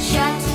shut